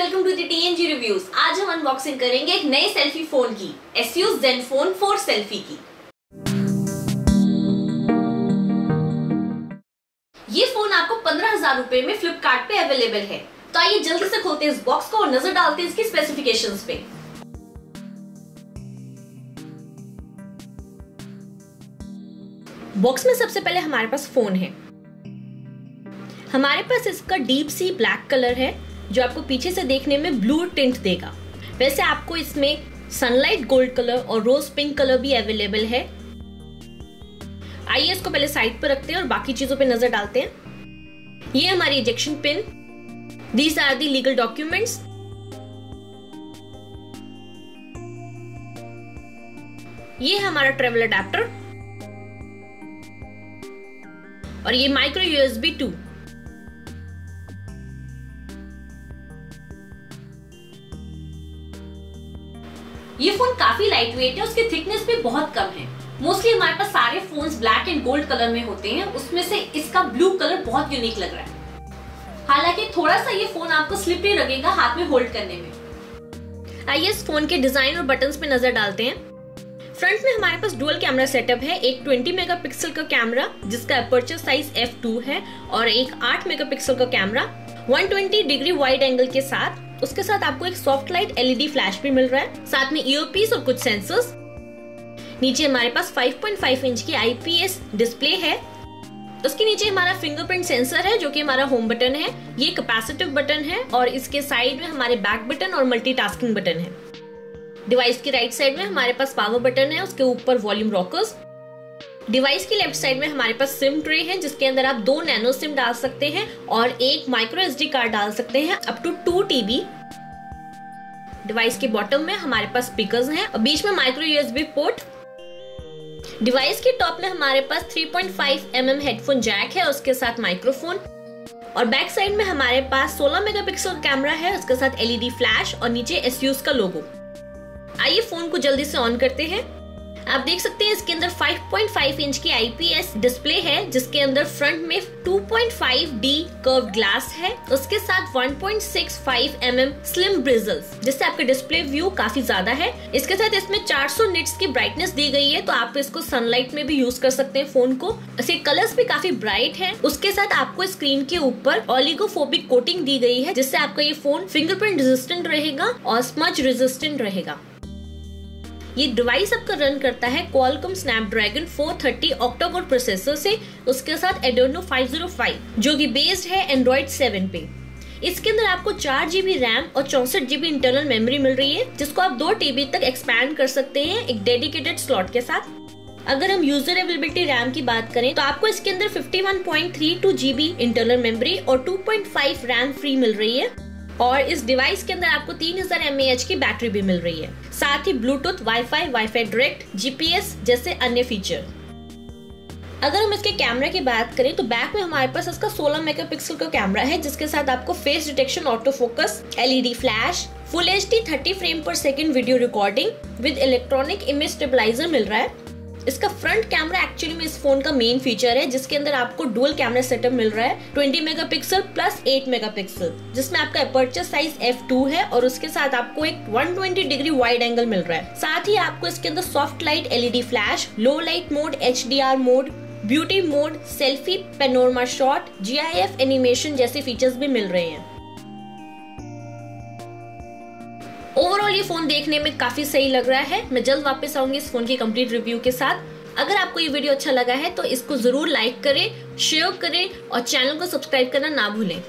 Welcome to TNG reviews आज हम unboxing करेंगे एक नए सेल्फी फ़ोन की एसयूज जेनफोन 4 सेल्फी की। ये फ़ोन आपको पंद्रह हज़ार रूपए में फ्लिपकार्ट पे अवेलेबल है। तो आइए जल्दी से खोलते हैं इस बॉक्स को और नज़र डालते हैं इसकी स्पेसिफिकेशंस पे। बॉक्स में सबसे पहले हमारे पास फ़ोन है। हमारे पास इसका डीप सी ब्लैक कलर है। जो आपको पीछे से देखने में ब्लू टिंट देगा। वैसे आपको इसमें सनलाइट गोल्ड कलर और रोज पिंक कलर भी अवेलेबल है। आइए इसको पहले साइड पर रखते हैं और बाकी चीज़ों पर नज़र डालते हैं। ये हमारी ejection pin these are the legal documents ये हमारा ट्रेवल अडेप्टर और ये माइक्रो यूएसबी टू ये फ़ोन काफ़ी लाइट वेट है, उसकी थिकनेस भी बहुत कम है। मोस्टली हमारे पास सारे phones black and gold colour में होते हैं, उसमें से इसका ब्लू कलर बहुत यूनिक लग रहा है। हालाँकि थोड़ा सा ये फ़ोन आपको स्लिपरी लगेगा हाथ में होल्ड करने में। आइए इस फ़ोन के डिज़ाइन और बटन्स पे नज़र डालते हैं। फ्रंट में हमारे पास डुअल कैमरा सेटअप है, एक 20 मेगापिक्सल का कैमरा जिसका अपर्चर साइज़ f2 है, और एक 8 मेगापिक्सल का कैमरा 120 डिग्री वाइड एंगल के साथ। उसके साथ आपको एक सॉफ्ट लाइट एलईडी फ्लैश भी मिल रहा है। साथ में ईयरपीस और कुछ सेंसर्स नीचे हमारे पास 5.5 इंच की आईपीएस डिस्प्ले है। उसके नीचे हमारा फिंगरप्रिंट सेंसर है, जो कि हमारा होम बटन है। ये कैपेसिटिव बटन है और इसके साइड में हमारे बैक बटन और मल्टीटास्किंग बटन है। डिवाइस की राइट साइड में हमारे पास पावर बटन है, उसके ऊपर वॉल्यूम रॉकर्स डिवाइस की लेफ़्ट साइड में हमारे पास सिम ट्रे है, जिसके अंदर आप दो नैनो सिम डाल सकते हैं और एक माइक्रो एस कार्ड डाल सकते हैं up to two TB device के बॉटम में हमारे पास स्पीकर्स हैं और बीच में माइक्रो यूएसबी पोर्ट। डिवाइस के टॉप में हमारे पास 3.5 पॉइंट mm हेडफोन जैक है, उसके साथ माइक्रोफोन। और बैक साइड में हमारे पास 16 मेगापिक्सल कैमरा है, उसके साथ एलईडी फ्लैश और नीचे एसयूज का लोगो आइए फ़ोन को जल्दी से ऑन करते हैं। आप देख सकते हैं इसके अंदर 5.5 इंच की आईपीएस डिस्प्ले है, जिसके अंदर फ्रंट में 2.5D कर्व ग्लास है, उसके साथ 1.65 mm स्लिम ब्रिजल्स जिससे आपका डिस्प्ले व्यू काफ़ी ज़्यादा है। इसके साथ इसमें 400 निट्स की ब्राइटनेस दी गई है तो आप इसको सनलाइट में भी यूज़ कर सकते हैं फ़ोन को। इसके कलर्स भी काफ़ी ब्राइट है। उसके साथ आपको स्क्रीन के ऊपर ऑलिगोफोबिक कोटिंग दी गई है, जिससे आपका ये फ़ोन फिंगरप्रिंट रेजिस्टेंट रहेगा और स्मच रेजिस्टेंट रहेगा। ये डिवाइस आपका रन करता है क्वालकॉम स्नैपड्रैगन 430 ऑक्टोकोर प्रोसेसर से, उसके साथ एडोनो 505 जो कि बेस्ड है एंड्रॉइड 7 पे। इसके अंदर आपको चार जीबी रैम और चौसठ जीबी इंटरनल मेमोरी मिल रही है, जिसको आप दो टीबी तक एक्सपैंड कर सकते हैं एक डेडिकेटेड स्लॉट के साथ। अगर हम यूज़र अवेलेबिलिटी रैम की बात करें तो आपको इसके अंदर 51.32 जीबी इंटरनल मेमोरी और 2.5 रैम फ्री मिल रही है। और इस डिवाइस के अंदर आपको 3000 हज़ार की बैटरी भी मिल रही है। साथ ही Bluetooth WiFi WiFi direct GPS जैसे अन्य फीचर अगर हम इसके कैमरे की बात करें तो बैक में हमारे पास इसका 16 मेगापिक्सल का कैमरा है, जिसके साथ आपको face detection auto focus LED flash full H D thirty frame per second video recording with electronic image stabilizer मिल रहा है। इसका फ्रंट कैमरा एक्चुअली में इस फ़ोन का मेन फीचर है, जिसके अंदर आपको डुअल कैमरा सेटअप मिल रहा है 20 मेगापिक्सल प्लस 8 मेगापिक्सल जिसमें आपका अपर्चर साइज़ f2 है और उसके साथ आपको एक 120 डिग्री वाइड एंगल मिल रहा है। साथ ही आपको इसके अंदर soft light LED flash low light mode H D R mode beauty mode selfie panorama shot G I F animation जैसे फीचर्स भी मिल रहे हैं। ओवरऑल ये फ़ोन देखने में काफ़ी सही लग रहा है। मैं जल्द वापस आऊँगी इस फ़ोन की कंप्लीट रिव्यू के साथ। अगर आपको ये वीडियो अच्छा लगा है तो इसको ज़रूर लाइक करें शेयर करें और चैनल को सब्सक्राइब करना ना भूलें।